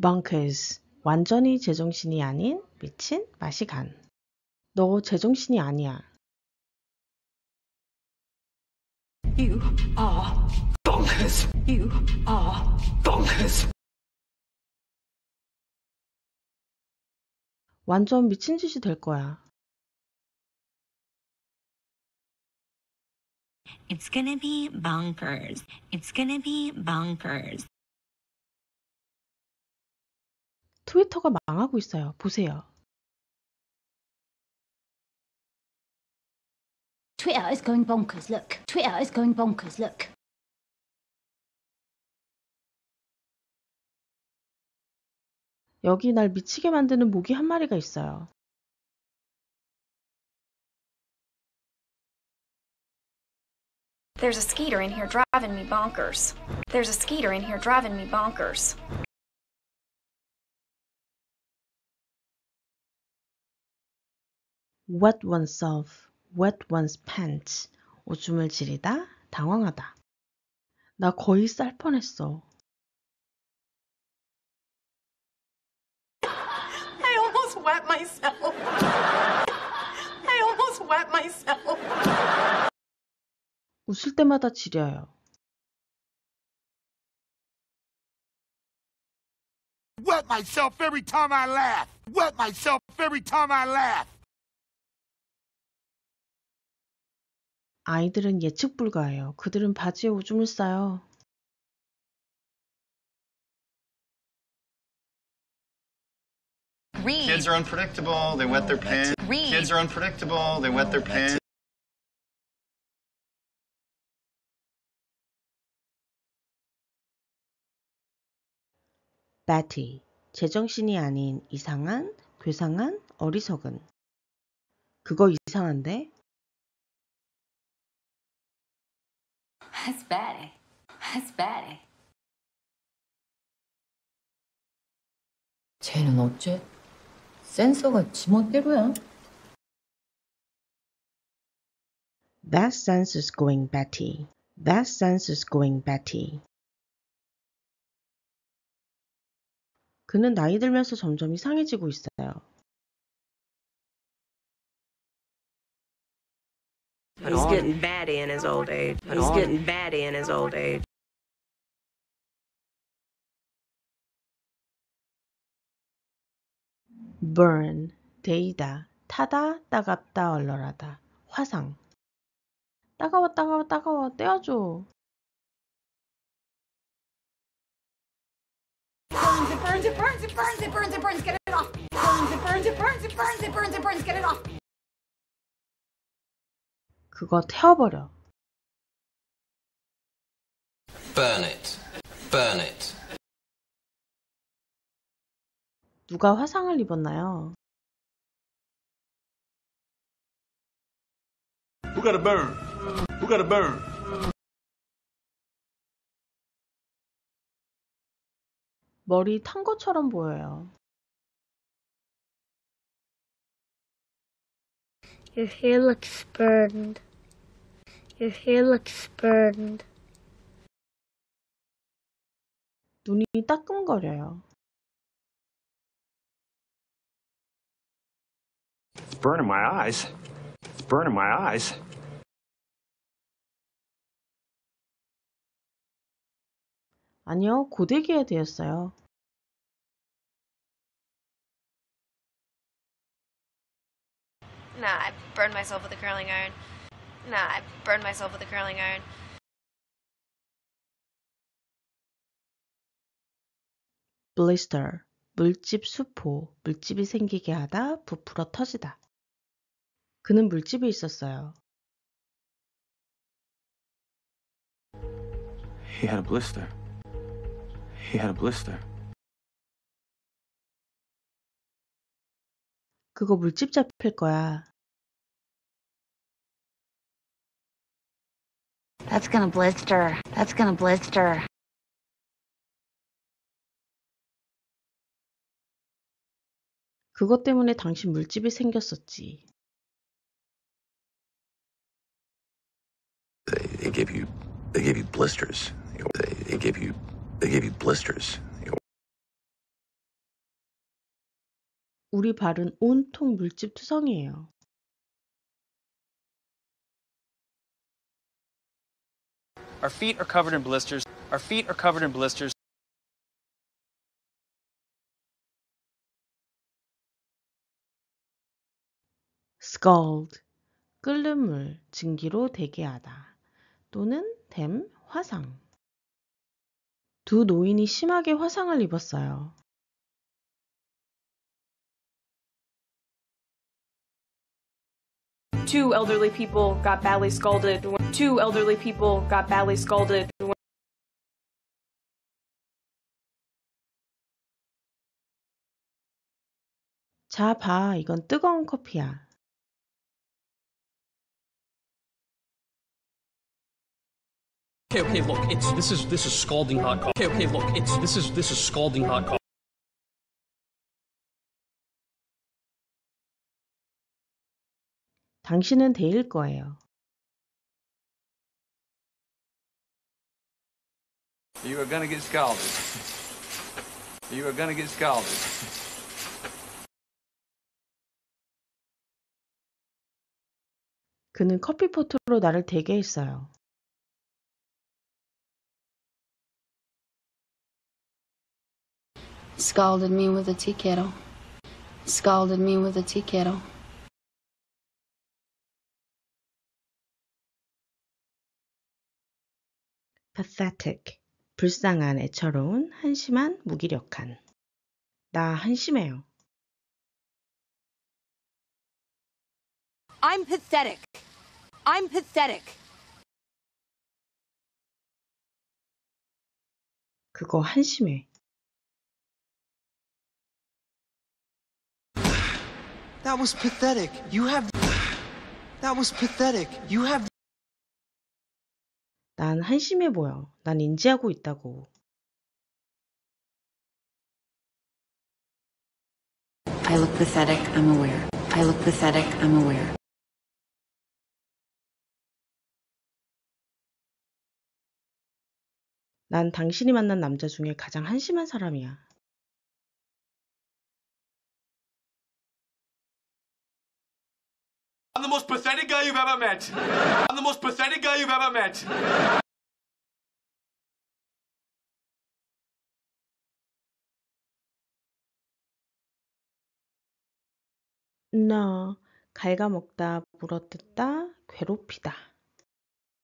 bonkers. 완전히 제정신이 아닌 미친 맛이 간. 너 제정신이 아니야. You are bonkers. You are bonkers. 완전 미친 짓이 될 거야. It's gonna be bonkers. It's gonna be bonkers. 트위터가 망하고 있어요. 보세요. Twitter is going bonkers, look. Twitter is going bonkers, look. 여기 날 미치게 만드는 모기 한 마리가 있어요. There's a skeeter in here driving me bonkers. There's a skeeter in here driving me bonkers. Wet oneself, wet one's pants. 오줌을 지리다, 당황하다. 나 거의 쌀 뻔했어. I almost wet myself. I almost wet myself. 웃을 때마다 지려요. Wet myself every time I laugh. Wet myself every time I laugh. 아이들은 예측 불가해요. 그들은 바지에 오줌을 싸요. Read. Kids are unpredictable. They wet their pants. Read. Kids are unpredictable. They wet their pants. batty. 제정신이 아닌 이상한, 괴상한, 어리석은. 그거 이상한데? That's Betty. That's Betty. 쟤는 어째? 센서가 지멋대로야. That sense is going batty. That sense is going batty. 그는 나이 들면서 점점 이상해지고 있어요. He's getting batty in his old age. He's getting batty in his old age. burn, 데이다, 타다, 따갑다, 얼얼하다, 화상. 따가워, 따가워, 따가워, 떼어줘. Burns, it burns, it burns, it burns, it burns, it burns, get it off. Burns, it burns, it burns, it burns, it burns, it burns, get it off. 그거 태워버려. Burn it. Burn it. 누가 화상을 입었나요? Who got a burn? Who got a burn? 머리 탄 것처럼 보여요. Your hair looks burned. Your hair looks burned. 눈이 따끔거려요. It's burning my eyes. It's burning my eyes. 아니요, 고데기에 되었어요. Nah, I burned myself with a curling iron. Nah, I burned myself with a curling iron. blister, 물집 수포, 물집이 생기게 하다, 부풀어 터지다. 그는 물집이 있었어요. He had a blister. He had a blister. 그거 물집 잡힐 거야. That's gonna blister. That's gonna blister. 그것 때문에 당신 물집이 생겼었지. They, they give you, they give you blisters. They, they give you, they give you blisters. 우리 발은 온통 물집 투성이에요. Our feet are covered in blisters. Our feet are covered in blisters. scald 끓는 물, 증기로 되게 하다 또는 댐, 화상 두 노인이 심하게 화상을 입었어요. Two elderly people got badly scalded. when- Two elderly people got badly scalded. when- 자, 봐. 이건 뜨거운 커피야. Okay, okay, look, it's this is this is scalding hot coffee. Okay, okay, look, it's this is this is scalding hot coffee. 당신은 데일 거예요. You are gonna get scalded. You are gonna get scalded. 그는 커피포트로 나를 대게 했어요. Scalded me with a tea kettle. Scalded me with a tea kettle. Pathetic. 불쌍한, 애처로운, 한심한, 무기력한. 나 한심해요. I'm pathetic. I'm pathetic. 그거 한심해. That was pathetic. You have. That was pathetic. You have. 난 한심해 보여. 난 인지하고 있다고. I look pathetic, I'm aware. I look pathetic, I'm aware. 난 당신이 만난 남자 중에 가장 한심한 사람이야. I'm the most pathetic guy you've ever met. I'm the most pathetic guy you've ever met. 너 갉아먹다, 물어뜯다, 괴롭히다.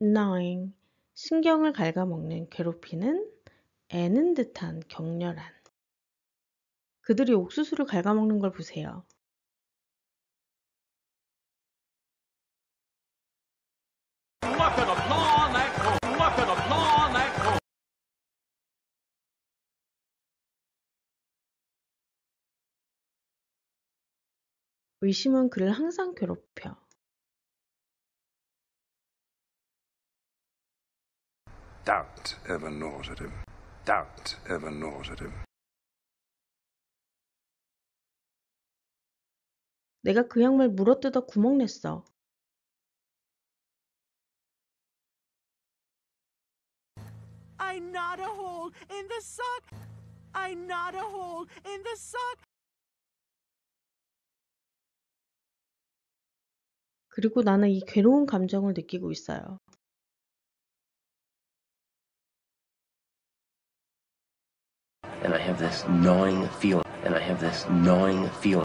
gnawing 신경을 갉아먹는 괴롭히는 애는 듯한 격렬한. 그들이 옥수수를 갉아먹는 걸 보세요. 의심은 그를 항상 괴롭혀. Don't ever gnaw at him. Don't ever gnaw at him. 내가 그 양말 물어뜯어 구멍 냈어. I gnawed a hole in the sock. I gnawed a hole in the sock. 그리고 나는 이 괴로운 감정을 느끼고 있어요. and I have this gnawing feeling, and I have this gnawing feeling.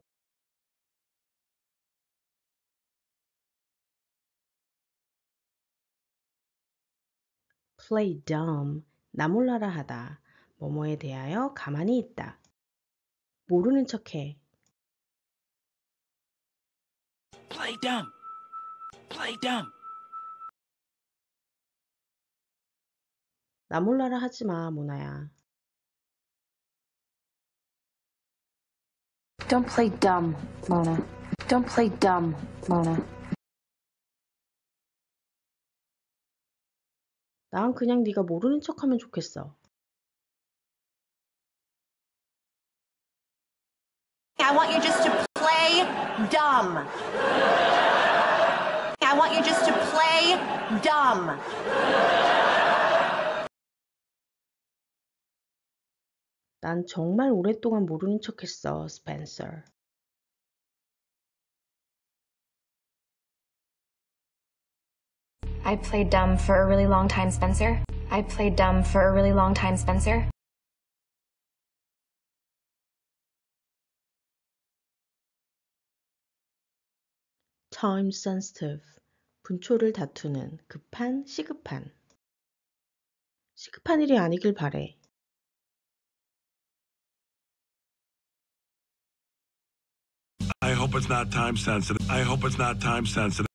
play dumb, 나몰라라 하다, 뭐뭐에 대하여 가만히 있다. 모르는 척해. Play dumb. Play dumb. 나 몰라라 하지 마, 모나야. Don't play dumb, Mona. Don't play dumb, Mona. 난 그냥 네가 모르는 척하면 좋겠어. I want you just to play dumb. want you just to play dumb. I played dumb for a really long time, Spencer. I played dumb for a really long time, Spencer. Time sensitive. 분초를 다투는, 급한, 시급한. 시급한 일이 아니길 바래. I hope it's not time sensitive. I hope it's not time sensitive.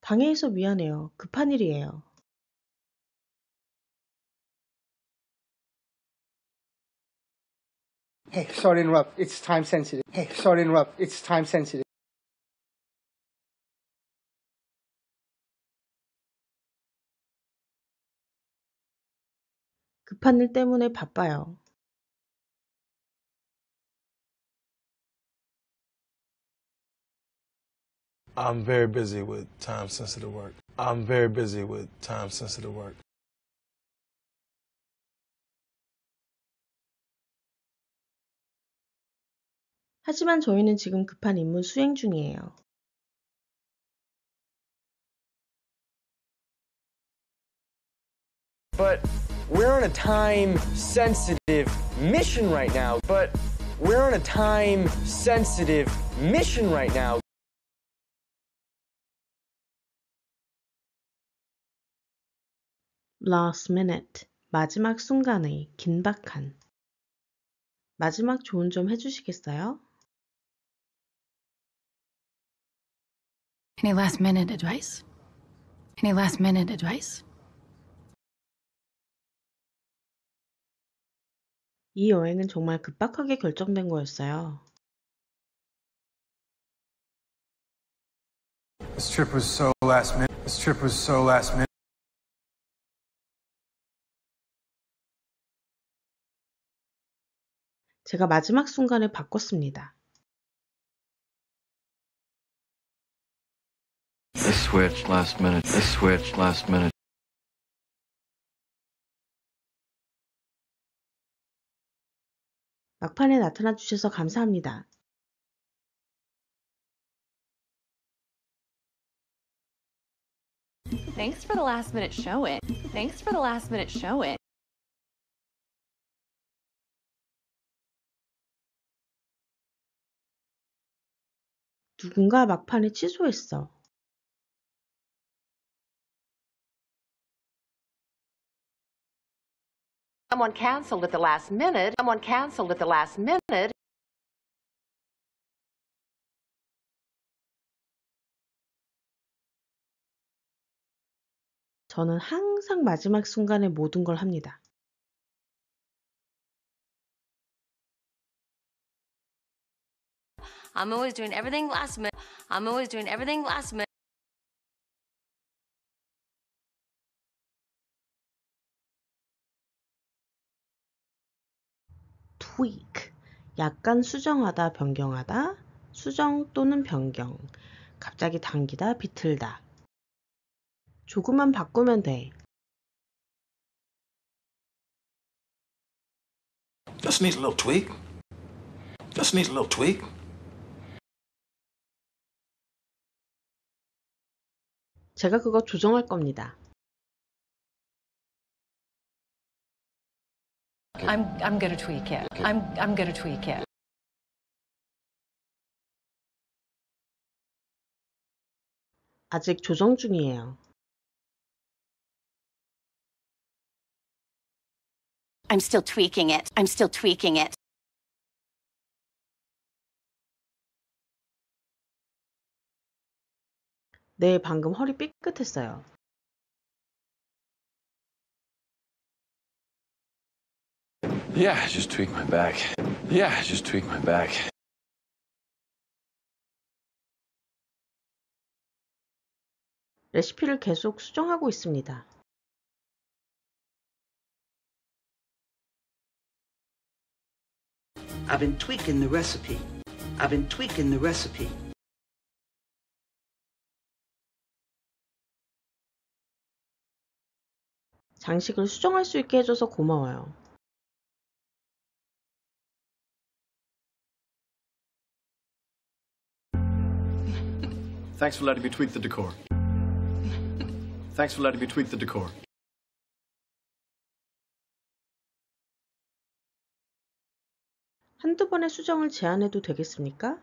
방해해서 미안해요. 급한 일이에요. Hey, sorry to interrupt. It's time sensitive. Hey, sorry to interrupt. It's time sensitive. 급한 일 때문에 바빠요. I'm very busy with time sensitive work. I'm very busy with time sensitive work. 하지만 저희는 지금 급한 임무 수행 중이에요. But we're on a time sensitive mission right now. But we're on a time sensitive mission right now. last minute, 마지막 순간의 긴박한. 마지막 조언 좀 해주시겠어요? Any last minute advice? Any last minute advice? 이 여행은 정말 급박하게 결정된 거였어요. This trip was so last minute. This trip was so last minute. 제가 마지막 순간에 바꿨습니다. They switched last minute. They switched last minute. 막판에 나타나 주셔서 감사합니다. Thanks for the last minute showing. Thanks for the last minute showing. 누군가 막판에 취소했어. Someone canceled at the last minute. Someone canceled at the last minute. 저는 항상 마지막 순간에 모든 걸 합니다. I'm always doing everything last minute. I'm always doing everything last minute. Tweak, 약간 수정하다, 변경하다, 수정 또는 변경, 갑자기 당기다, 비틀다. 조금만 바꾸면 돼. Just needs a little tweak. Just needs a little tweak. 제가 그거 조정할 겁니다. I'm I'm gonna tweak it. I'm I'm gonna tweak it. 아직 조정 중이에요. I'm still tweaking it. I'm still tweaking it. 네, 방금 허리 삐끗했어요. Yeah, I just tweaked my back. Yeah, I just tweaked my back. 레시피를 계속 수정하고 있습니다. I've been tweaking the recipe. I've been tweaking the recipe. 장식을 수정할 수 있게 해줘서 고마워요. Thanks for letting me tweak the decor. Thanks for letting me tweak the decor. 한두 번의 수정을 제안해도 되겠습니까?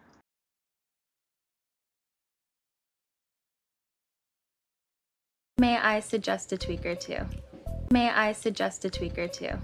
May I suggest a tweak or two? May I suggest a tweak or two?